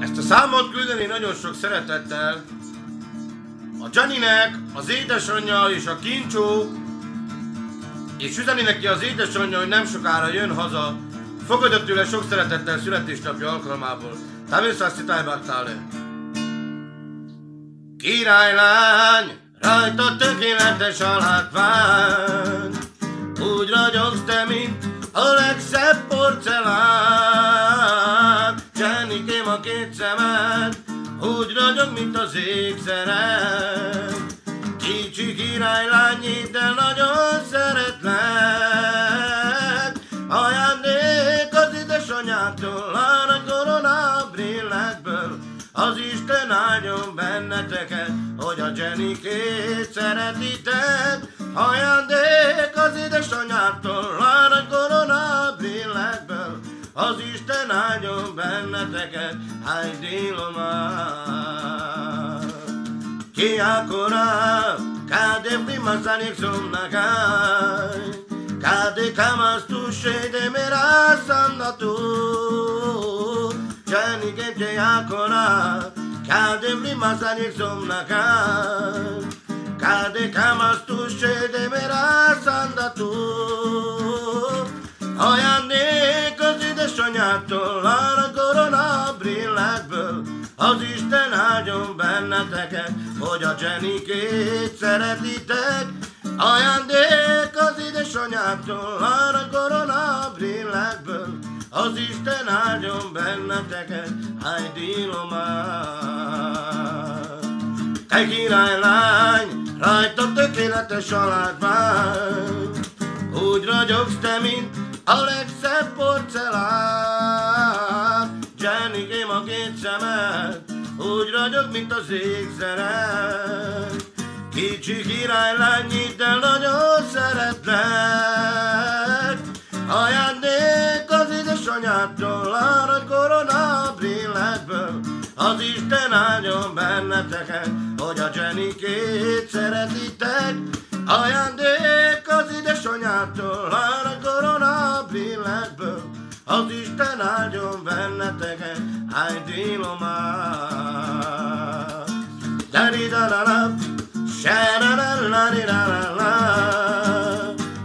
Ezt a számot küldeni nagyon sok szeretettel a Janinek, az édesanyja és a kincsó, és üzeni neki az édesanyja, hogy nem sokára jön haza, fogadott tőle sok szeretettel születésnapja alkalmából. Távészászi tájbártále. Királylány, rajta tökéletes a látvány, Jennikém a két szemed, úgy ragyog, mint az égszeret. Kicsi királylányi, de nagyon szeretlek. Ajándék az édesanyától, arany korona brillekből. Az Isten áldjon benneteket, hogy a Jennikét szeretitek. Ajándék az édesanyától, beneteket, hajdilomá. Ki akora, kade v mazanik som nagaj, kade kamas tu šede mi rasam na tu. Čani gebče akora, kade v mazanik som nagaj, kade kamas tu šede mi rasam na tu. Arra korona brillekből, az Isten áldjon benneteket, hogy a Jennikét szeretitek. Ajándék az édesanyától, arra korona brillekből, az Isten áldjon benneteket, Heidi Lomár. Te királylány, rajta tökéletes a látvány, úgy ragyogsz te, mint a legszebb porcelán. Jennikém a két szemed, úgy ragyog, mint az égzeret. Kicsi királylányi, de nagyon szeretlek. Ajándék az édesanyától, arany korona brillekből. Az Isten áldjon benneteket, hogy a Jennikét szeretitek. Ajándék az édesanyától, annataka adiloma dari da la la shara la la la la la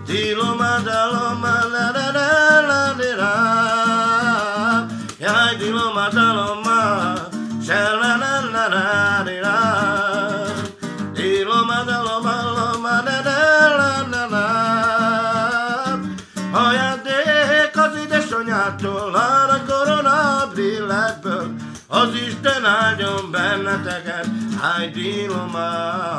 diloma daloma la la la la la ya diloma daloma shara la la la az Isten áldjon benneteket, Heidi Lomar.